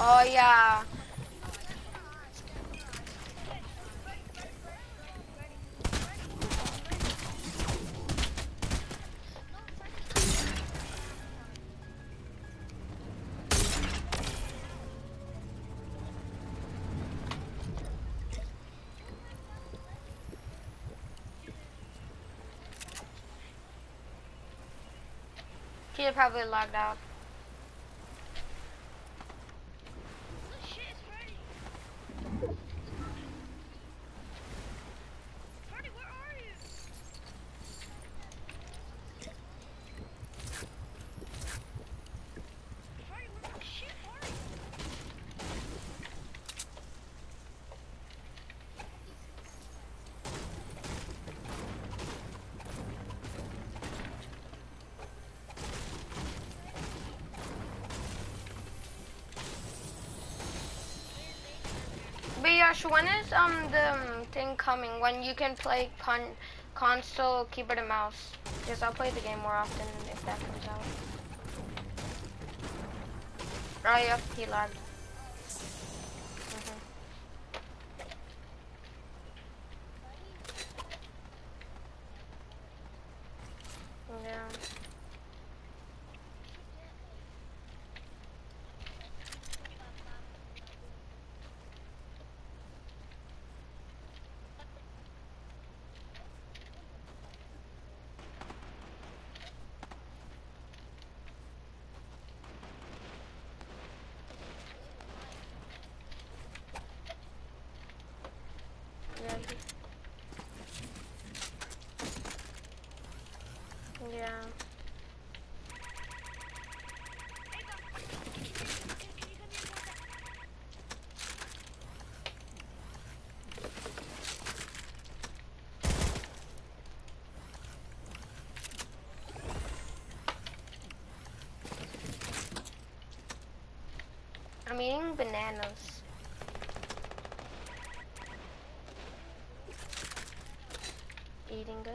Oh yeah. He probably logged out. Josh, when is um the um, thing coming? When you can play con console, keyboard, and mouse? Because I'll play the game more often if that comes out. Oh yeah, he lagged. Yeah. I'm eating bananas. Eating good.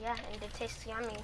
Yeah, and it tastes yummy.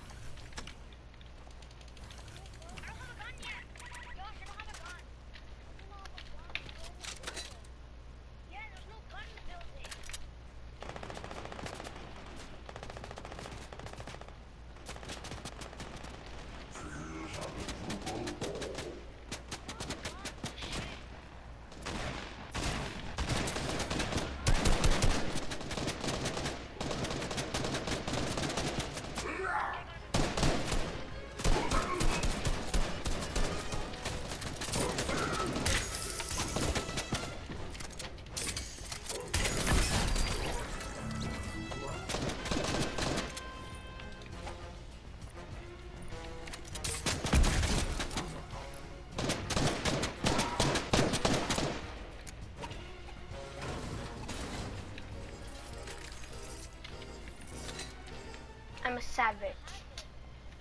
A savage.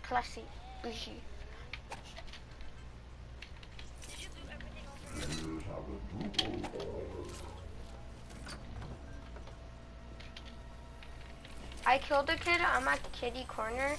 Classy. Bougie. I killed a kid on my kitty corner.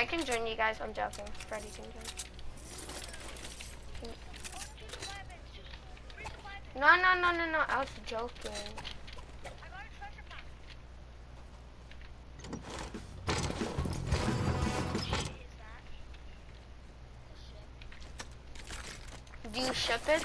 I can join you guys. I'm joking. Freddy can join. No, no, no, no, no. I was joking. Do you ship it?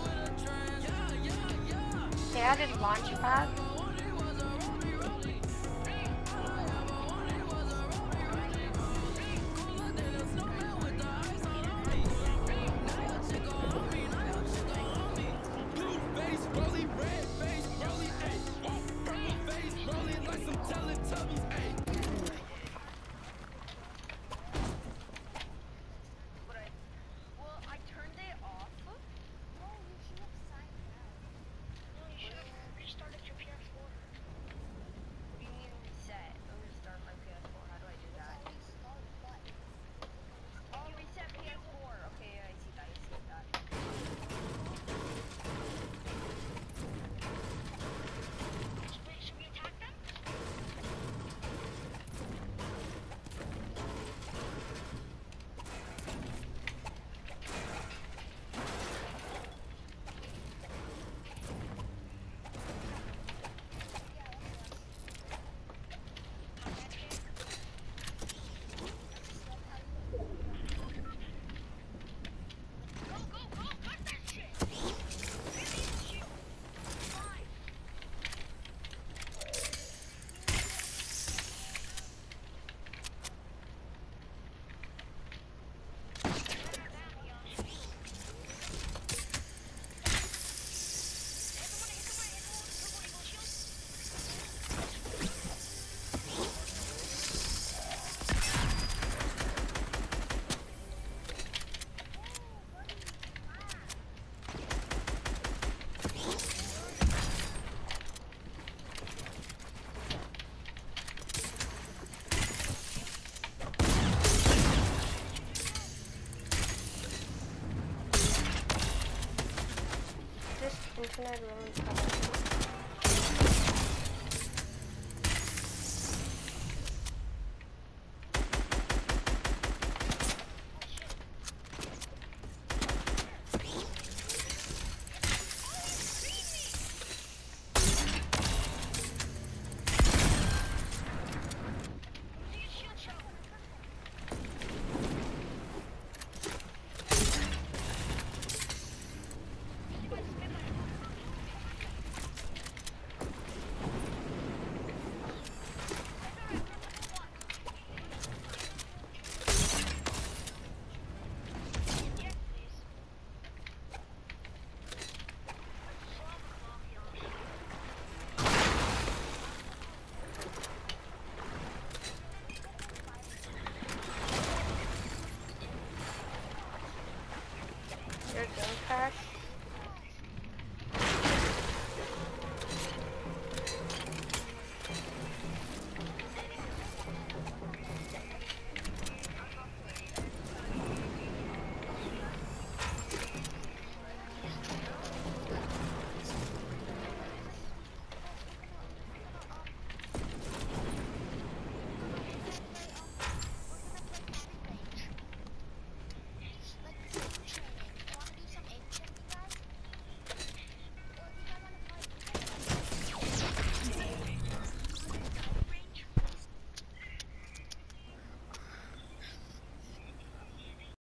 added I launch pad. Leonard Williams cover.